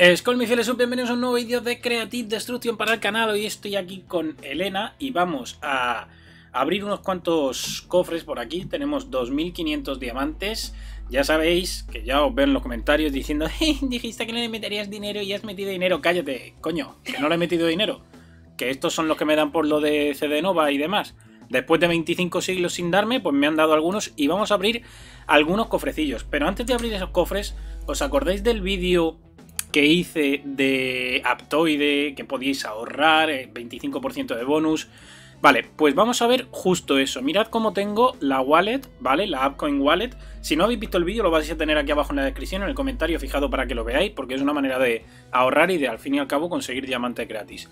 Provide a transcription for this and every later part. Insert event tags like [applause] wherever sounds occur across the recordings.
Skull, fieles, bienvenidos a un nuevo vídeo de Creative Destruction para el canal. Hoy estoy aquí con Elena y vamos a abrir unos cuantos cofres por aquí. Tenemos 2500 diamantes. Ya sabéis que ya os ven los comentarios diciendo [laughs] dijiste que no le meterías dinero y has metido dinero. Cállate, coño, que no le he metido dinero. Que estos son los que me dan por lo de CD Nova y demás. Después de 25 siglos sin darme, pues me han dado algunos y vamos a abrir algunos cofrecillos. Pero antes de abrir esos cofres, ¿os acordáis del vídeo que hice de Aptoide, que podíais ahorrar, 25% eh, de bonus. Vale, pues vamos a ver justo eso. Mirad cómo tengo la wallet, ¿vale? La Appcoin Wallet. Si no habéis visto el vídeo, lo vais a tener aquí abajo en la descripción, en el comentario fijado para que lo veáis, porque es una manera de ahorrar y de al fin y al cabo conseguir diamante gratis.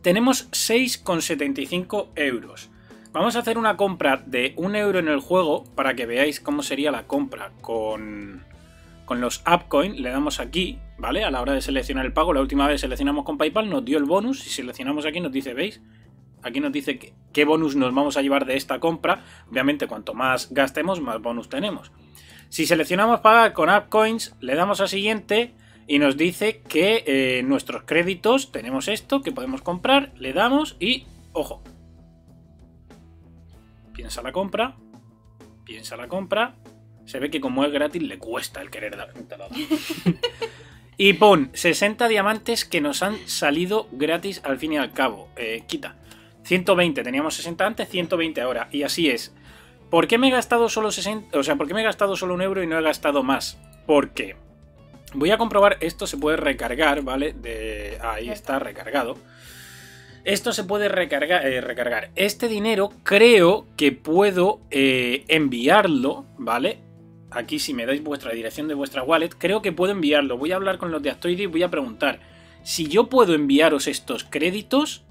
Tenemos 6,75 euros. Vamos a hacer una compra de 1 euro en el juego para que veáis cómo sería la compra con, con los AppCoin, le damos aquí, ¿vale? A la hora de seleccionar el pago, la última vez seleccionamos con PayPal, nos dio el bonus, si seleccionamos aquí nos dice, ¿veis? Aquí nos dice qué bonus nos vamos a llevar de esta compra. Obviamente, cuanto más gastemos, más bonus tenemos. Si seleccionamos pagar con AppCoins, le damos a siguiente y nos dice que eh, nuestros créditos tenemos esto que podemos comprar, le damos y, ojo, piensa la compra, piensa la compra, se ve que como es gratis le cuesta el querer dar [laughs] Y pon 60 diamantes que nos han salido gratis al fin y al cabo. Eh, quita. 120, teníamos 60 antes, 120 ahora. Y así es. ¿Por qué me he gastado solo 60? O sea, ¿por qué me he gastado solo un euro y no he gastado más? Porque voy a comprobar, esto se puede recargar, ¿vale? De, ahí está recargado. Esto se puede recargar, eh, recargar. Este dinero creo que puedo eh, enviarlo, ¿vale? Aquí si me dais vuestra dirección de vuestra wallet, creo que puedo enviarlo. Voy a hablar con los de Actoide y voy a preguntar si yo puedo enviaros estos créditos.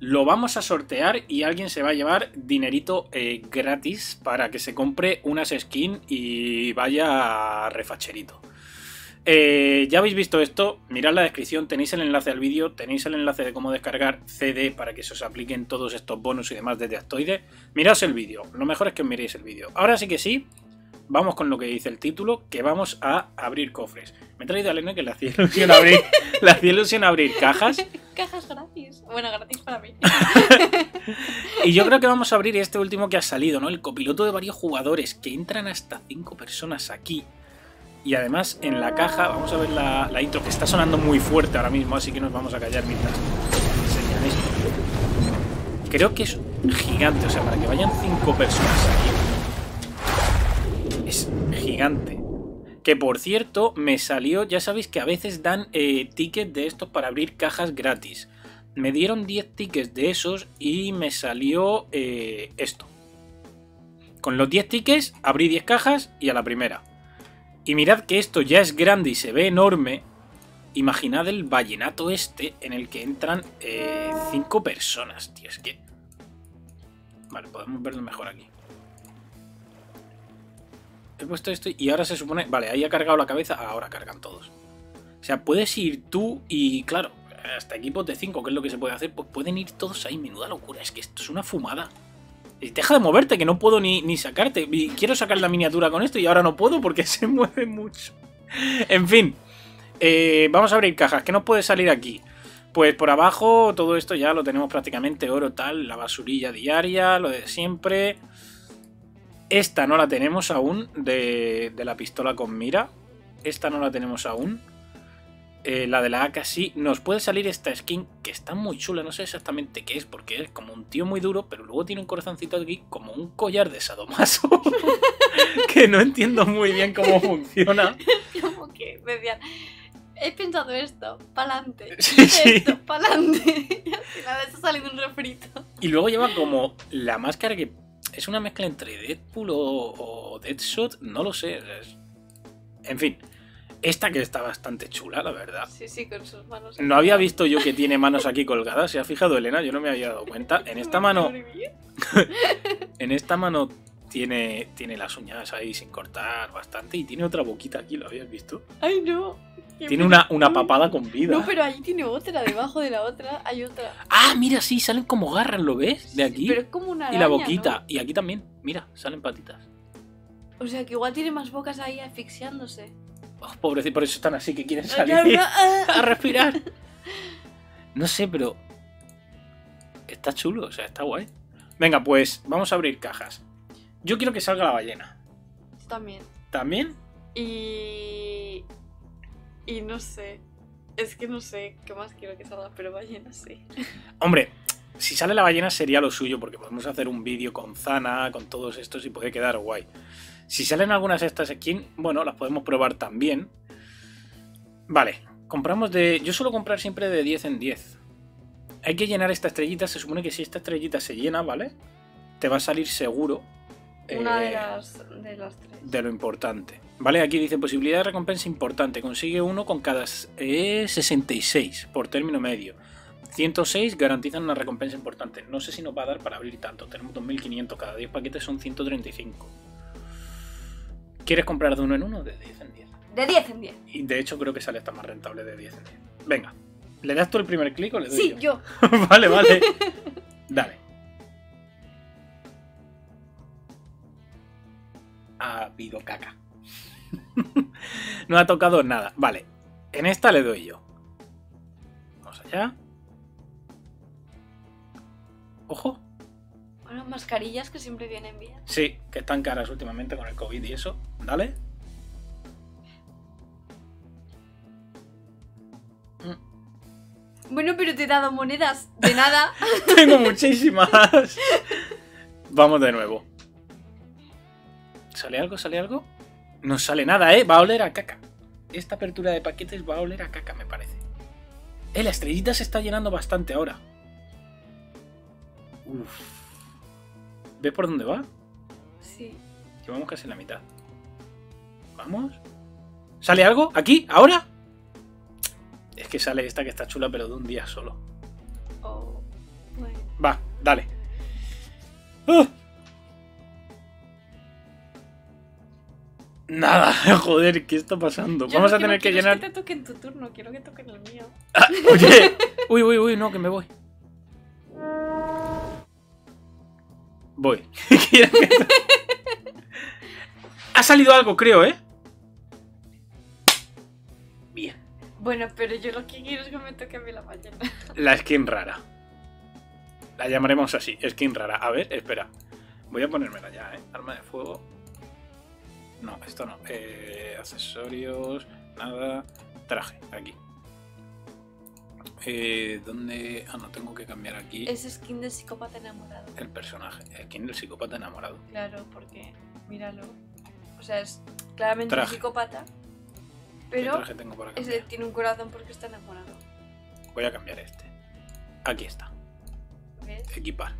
Lo vamos a sortear y alguien se va a llevar dinerito eh, gratis para que se compre unas skins y vaya refacherito. Eh, ya habéis visto esto, mirad la descripción, tenéis el enlace al vídeo, tenéis el enlace de cómo descargar CD para que se os apliquen todos estos bonus y demás desde Actoide. Mirad el vídeo, lo mejor es que os miréis el vídeo. Ahora sí que sí, vamos con lo que dice el título, que vamos a abrir cofres. Me he traído a Elena que le hacía [laughs] ilusión abrir, le hacía ilusión abrir cajas. [laughs] cajas gratis. Bueno, gratis para mí. [laughs] y yo creo que vamos a abrir este último que ha salido, ¿no? El copiloto de varios jugadores, que entran hasta 5 personas aquí. Y además en la caja, vamos a ver la, la, intro, que está sonando muy fuerte ahora mismo, así que nos vamos a callar mientras enseñan esto. Creo que es gigante, o sea, para que vayan 5 personas aquí es gigante. Que por cierto, me salió, ya sabéis que a veces dan eh, tickets de estos para abrir cajas gratis. Me dieron 10 tickets de esos y me salió eh, esto. Con los 10 tickets abrí 10 cajas y a la primera. Y mirad que esto ya es grande y se ve enorme. Imaginad el vallenato este en el que entran 5 eh, personas, tío. Es que... Vale, podemos verlo mejor aquí he puesto esto y ahora se supone... Vale, ahí ha cargado la cabeza, ahora cargan todos. O sea, puedes ir tú y, claro, hasta equipos de 5, que es lo que se puede hacer, pues pueden ir todos ahí. Menuda locura, es que esto es una fumada. Deja de moverte, que no puedo ni, ni sacarte. quiero sacar la miniatura con esto y ahora no puedo porque [laughs] se mueve mucho. En fin, eh, vamos a abrir cajas. ¿Qué nos puede salir aquí? Pues por abajo todo esto ya lo tenemos prácticamente oro tal, la basurilla diaria, lo de siempre. Esta no la tenemos aún de, la pistola con mira. Esta no la tenemos aún. Eh, la de la AK sí. Nos puede salir esta skin que está muy chula. No sé exactamente qué es porque es como un tío muy duro. Pero luego tiene un corazoncito aquí como un collar de sadomaso. [laughs] que no entiendo muy bien cómo funciona. [laughs] como que decían he pensado esto, pa'lante. [laughs] Sí, sí. Esto, pa'lante. Y al final está saliendo un refrito. Y luego lleva como la máscara que es una mezcla entre Deadpool o, Deadshot, no lo sé. En fin, esta que está bastante chula, la verdad. Sí, sí, con sus manos. No había visto yo que tiene [laughs] manos aquí colgadas. ¿Se ha fijado Elena? Yo no me había dado cuenta. En esta [laughs] mano. [laughs] en esta mano tiene, tiene las uñas ahí sin cortar bastante. Y tiene otra boquita aquí, ¿lo habías visto? Ay, no. Tiene una, una, papada con vida. No, pero ahí tiene otra, debajo de la otra hay otra. Ah, mira, sí, salen como garras, ¿lo ves? De aquí. pero es como una Y la boquita. Y aquí también, mira, salen patitas. O sea, que igual tiene más bocas ahí asfixiándose. Oh, pobrecito, por eso están así que quieren salir [laughs] a respirar. No sé, pero. Está chulo, o sea, está guay. Venga, pues vamos a abrir cajas. Yo quiero que salga la ballena. También. ¿También? Y. Y no sé. Es que no sé qué más quiero que salga, pero ballena sí. [laughs] Hombre, si sale la ballena sería lo suyo, porque podemos hacer un vídeo con Zana, con todos estos y puede quedar guay. Si salen algunas de estas skins, bueno, las podemos probar también. Vale, compramos de. Yo suelo comprar siempre de 10 en 10. Hay que llenar esta estrellita. Se supone que si esta estrellita se llena, ¿vale? Te va a salir seguro. Una de eh, las, de las tres. de lo importante. Vale, aquí dice posibilidad de recompensa importante. Consigue uno con cada eh, 66 por término medio. 106 garantizan una recompensa importante. No sé si nos va a dar para abrir tanto. Tenemos 2500, cada 10 paquetes son 135. ¿Quieres comprar de uno en uno? De 10 en 10. De 10 en 10. Y de hecho creo que sale hasta más rentable de 10 en 10. Venga, ¿le das tú el primer clic o le doy Sí, yo? yo. [laughs] vale, vale. [laughs] Dale. Ha habido caca. [laughs] no ha tocado nada. Vale. En esta le doy yo. Vamos allá. Ojo. Bueno, mascarillas que siempre vienen bien. Sí, que están caras últimamente con el COVID y eso. Dale. Bueno, pero te he dado monedas de nada. [laughs] Tengo muchísimas. [laughs] Vamos de nuevo. ¿Sale algo? ¿Sale algo? No sale nada, ¿eh? Va a oler a caca. Esta apertura de paquetes va a oler a caca, me parece. Eh, la estrellita se está llenando bastante ahora. Uf. ¿Ves por dónde va? Sí. Llevamos casi la mitad. ¿Vamos? ¿Sale algo? ¿Aquí? ¿Ahora? Es que sale esta que está chula, pero de un día solo. Oh. Bueno. Va, dale. ¡Ah! Nada, [laughs] joder, ¿qué está pasando? Yo Vamos a tener que quiero llenar. Es que te toque en tu turno, quiero que toque en el mío. Ah, oye, [laughs] uy, uy, uy, no, que me voy. Voy. [laughs] Quiero que- ha salido algo, creo, ¿eh? Bien. Bueno, pero yo lo que quiero es que me toque a mí la ballena. La skin rara. La llamaremos así, skin rara. A ver, espera. Voy a ponérmela ya, ¿eh? Arma de fuego. No, esto no. Eh, accesorios, nada. Traje, aquí. Eh, ¿Dónde...? Ah, no, tengo que cambiar aquí Es skin de psicópata enamorado. el personaje. Skin del psicópata enamorado. Claro, porque, míralo. O sea, es claramente Traje. un psicópata. ¿Qué Pero traje tengo para ese cambiar? tiene un corazón porque está enamorado. Voy a cambiar este. Aquí está. ¿Ves? Equipar.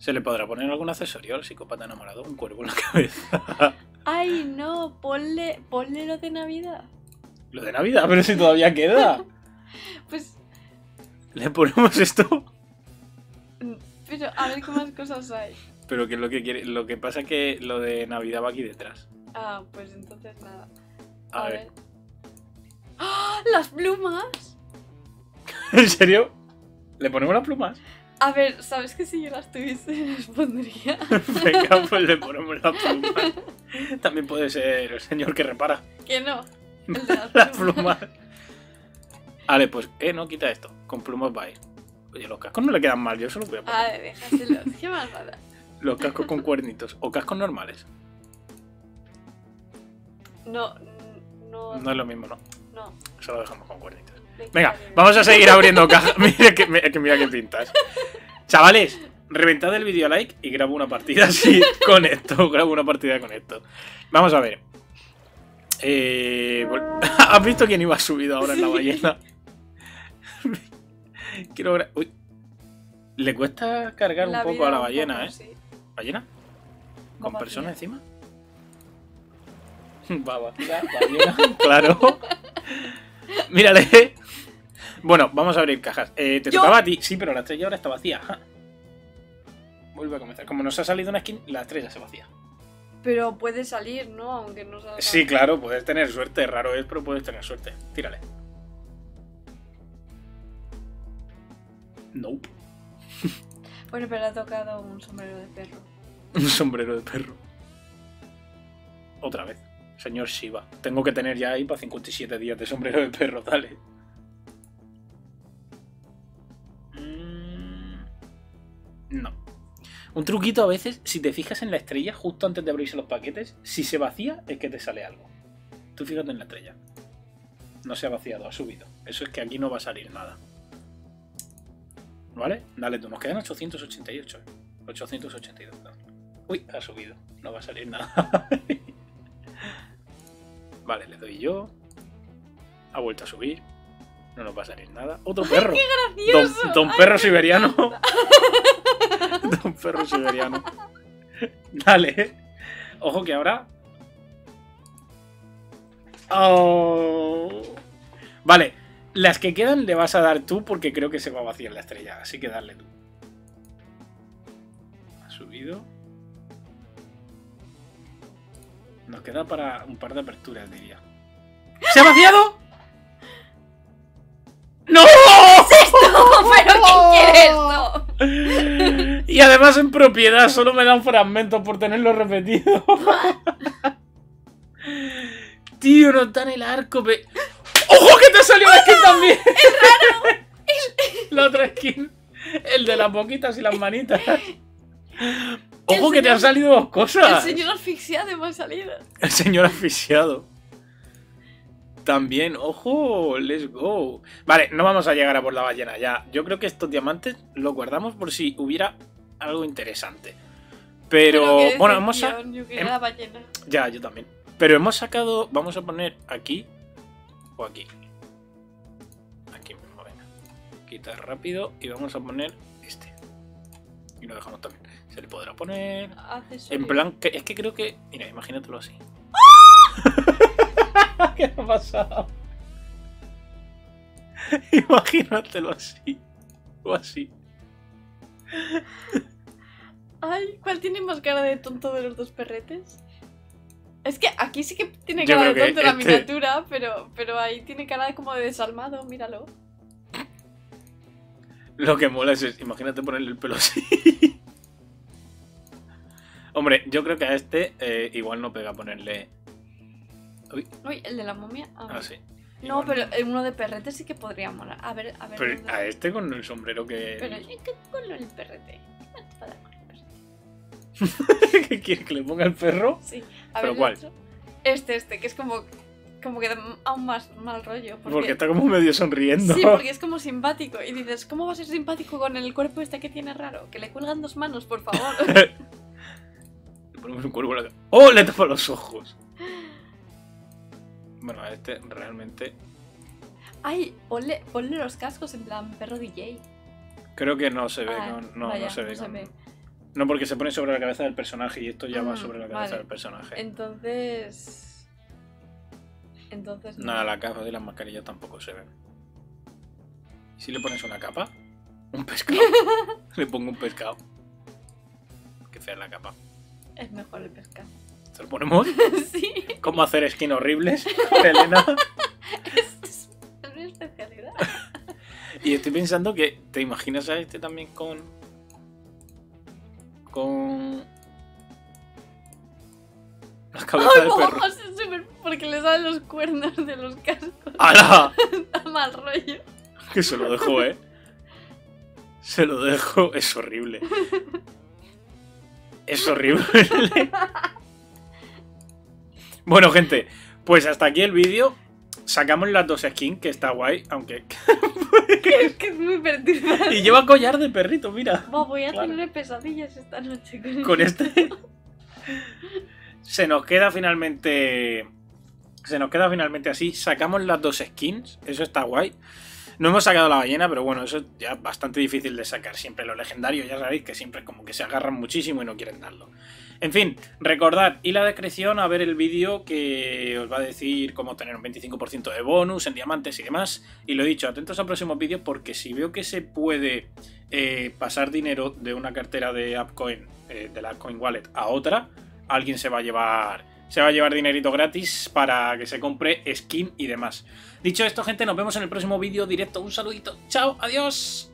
¿Se le podrá poner algún accesorio al psicópata enamorado? Un cuervo en la [laughs] cabeza. Ay, no, ponle, ponle lo de Navidad. Lo de Navidad, pero si todavía queda. [laughs] Pues, Le ponemos esto. pero a ver qué más cosas hay. Pero que lo que quiere. Lo que pasa es que lo de Navidad va aquí detrás. Ah, pues entonces nada. A, ver. ¡Ah! ¡Las plumas! [laughs] ¿En serio? ¿Le ponemos las plumas? A ver, ¿sabes que si yo las tuviese [laughs] las pondría? Venga, pues le ponemos las plumas. También puede ser el señor que repara que no. El de las, [laughs] las plumas. Vale, pues, eh, no, quita esto. Con plumas va a ir. Oye, los cascos no le quedan mal, yo se los voy a poner. Ah, déjaselo. [laughs] ¿Qué más va a dar? Los cascos con cuernitos. O cascos normales. No, no, No es lo mismo, ¿no? no. Eso lo dejamos con cuernitos. Venga, vamos a seguir abriendo [laughs] cajas. Mira que, que mira que pintas. Chavales, reventad el vídeo a like y grabo una partida así con esto. Grabo una partida con esto. Vamos a ver. Eh, [laughs] ¿Has visto quién iba subido ahora en la ballena? [laughs] Quiero Uy. Le cuesta cargar un poco a la ballena, poco, ¿eh? sí. ¿Ballena? ¿Con persona vacía. encima? Va ballena, claro. Mírale. Bueno, vamos a abrir cajas. Eh, te Yo. tocaba a ti. Sí, pero la estrella ahora está vacía. Ja. Vuelve a comenzar. Como nos ha salido una skin, la estrella se vacía. Pero puede salir, ¿no? Aunque no salga. Sí, claro, puedes tener suerte. Raro es, pero puedes tener suerte. Tírale. Nope. [laughs] Bueno, pero ha tocado un sombrero de perro. Un sombrero de perro. Otra vez. Señor Shiva. Tengo que tener ya ahí para 57 días de sombrero de perro, dale. Un truquito a veces, si te fijas en la estrella justo antes de abrirse los paquetes, si se vacía es que te sale algo. Tú fíjate en la estrella. No se ha vaciado, ha subido. Eso es que aquí no va a salir nada. ¿Vale? Dale tú, nos quedan 888. ¿eh? 882. no. Uy, ha subido. No va a salir nada. [laughs] vale, le doy yo. Ha vuelto a subir. No nos va a salir nada. Otro perro. Don, ¡Gracioso! don Ay, perro siberiano. [laughs] [laughs] Don perro siberiano. [laughs] Dale. Ojo que ahora. Oh. Vale. Las que quedan le vas a dar tú porque creo que se va a vaciar la estrella. Así que darle tú. Ha subido. Nos queda para un par de aperturas, diría. ¿Se ha vaciado? [laughs] ¡No! ¿Pero quién quiere esto? Y además en propiedad solo me dan fragmentos por tenerlo repetido. Tío, no está en el arco. pe- ¡Ojo que te salió la skin también! [laughs] La otra skin. El de las boquitas y las manitas. Ojo que te han salido dos El cosas. señor asfixiado me ha salido. El señor asfixiado. También, ojo, let's go. Vale, no vamos a llegar a por la ballena ya. Yo creo que estos diamantes los guardamos por si hubiera algo interesante. Pero, bueno, hemos Yo la ballena. Ya, yo también. Pero hemos sacado. Vamos a poner aquí. O aquí. Aquí mismo, venga. Quitar rápido. Y vamos a poner este. Y lo dejamos también. Se le podrá poner. Accesorio. En plan, que, es que creo que. Mira, imagínatelo así. [laughs] [laughs] ¿Qué ha pasado? [laughs] Imagínatelo así. O así. Ay, ¿cuál tiene más cara de tonto de los dos perretes? Es que aquí sí que tiene Yo cara de tonto la este- miniatura, pero, pero ahí tiene cara de como de desalmado, míralo. Lo que mola es, es- imagínate ponerle el pelo así. [laughs] Hombre, yo creo que a este eh, igual no pega ponerle Uy, el de la momia. Ah, así. No, pero uno de perrete sí que podría molar. A ver, a ver. Pero ¿dónde- a este con el sombrero que. Pero el perrete. ¿Qué con el perrete? [laughs] ¿Qué quiere que le ponga el perro? Sí. A ¿Pero ver, cuál? otro. Este, este, que es como. Como que da aún más mal rollo. Porque, Porque está como medio sonriendo. Sí, porque es como simpático. Y dices, ¿cómo va a ser simpático con el cuerpo este que tiene raro? Que le cuelgan dos manos, por favor. [laughs] [laughs] Le ponemos un cara. ¡Oh! Le tapa los ojos. Bueno, a este realmente. Ay, ponle, ponle los cascos en plan perro DJ. Creo que no se ve Ah, con. No, vaya, no se ve no se con- ve. No, porque se pone sobre la cabeza del personaje y esto ya va Mm, sobre la cabeza vale. del personaje. Entonces. Entonces. no. Nada, la capa y las mascarillas tampoco se ven. ¿Y si le pones una capa? Un pescado. [laughs] le pongo un pescado. Qué fea es la capa. Es mejor el pescado. ¿Se lo ponemos? [laughs] sí, ¿Cómo hacer skin horribles? [laughs] Elena. es, es mi especialidad. Y estoy pensando que te imaginas a este también con. Con. La cabeza Ay, del no, perro. [laughs] es súper- porque le salen los cuernos de los cascos. ¡Hala! [laughs] Da mal rollo. Que se lo dejo, eh. Se lo dejo. Es horrible. Es horrible. Bueno, gente, pues hasta aquí el vídeo. Sacamos las dos skins, que está guay, aunque. [laughs] es que es muy perturbador. Y lleva collar de perrito, mira. Voy a Claro. tener pesadillas esta noche con, Con este. Se nos queda finalmente. Se nos queda finalmente así. Sacamos las dos skins. Eso está guay. No hemos sacado la ballena, pero bueno, eso es ya bastante difícil de sacar. Siempre los legendarios, ya sabéis que siempre como que se agarran muchísimo y no quieren darlo. En fin, recordad, y la descripción a ver el vídeo que os va a decir cómo tener un 25% de bonus en diamantes y demás. Y lo he dicho, atentos a próximos vídeos porque si veo que se puede eh, pasar dinero de una cartera de AppCoin, eh, de la Coin Wallet, a otra, alguien se va a llevar. Se va a llevar dinerito gratis para que se compre skin y demás. Dicho esto, gente, nos vemos en el próximo vídeo directo. Un saludito. Chao, adiós.